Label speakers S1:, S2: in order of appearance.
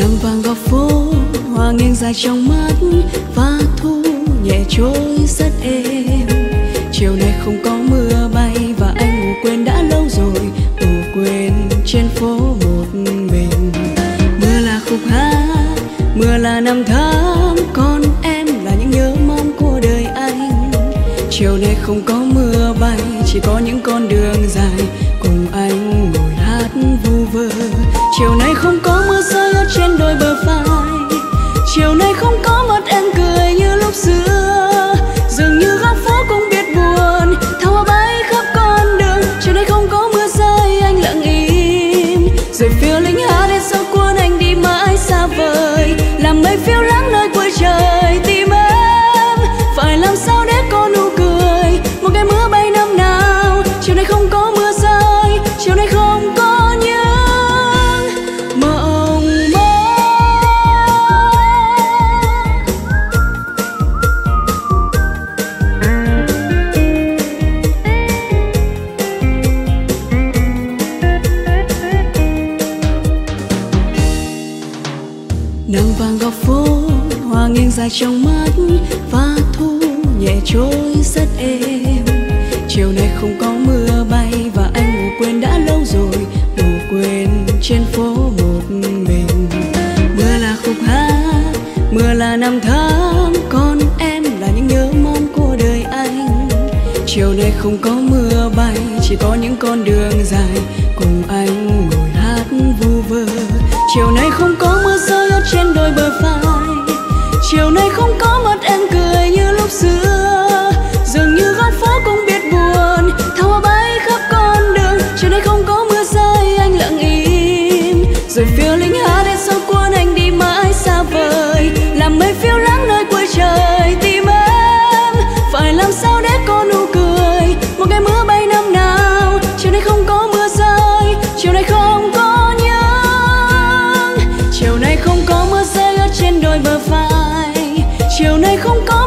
S1: nắng vàng góc phố, hoa nghiêng dài trong mắt, và thu nhẹ trôi rất êm. Chiều nay không có mưa bay và anh ngủ quên đã lâu rồi ngủ quên trên phố một mình. Mưa là khúc hát, mưa là năm tháng còn em là những nhớ mong của đời anh. Chiều nay không có mưa bay, chỉ có những con đường dài cùng anh chiều nay không có mưa rơi ở trên đôi bờ vai nắng vàng góc phố, hoa nghiêng dài trong mắt, và thu nhẹ trôi rất êm. Chiều nay không có mưa bay và anh ngủ quên đã lâu rồi, ngủ quên trên phố một mình. Mưa là khúc hát, mưa là năm tháng còn em là những nhớ mong của đời anh. Chiều nay không có mưa bay, chỉ có những con đường dài cùng anh. phiêu linh hát đến sau cuốn anh đi mãi xa vời. Làm mây phiêu lắng nơi cuối trời, tìm em. Phải làm sao để có nụ cười? Một ngày mưa bay năm nào, chiều nay không có mưa rơi. Chiều nay không có những chiều nay không có mưa rơi ở trên đôi bờ vai. Chiều nay không có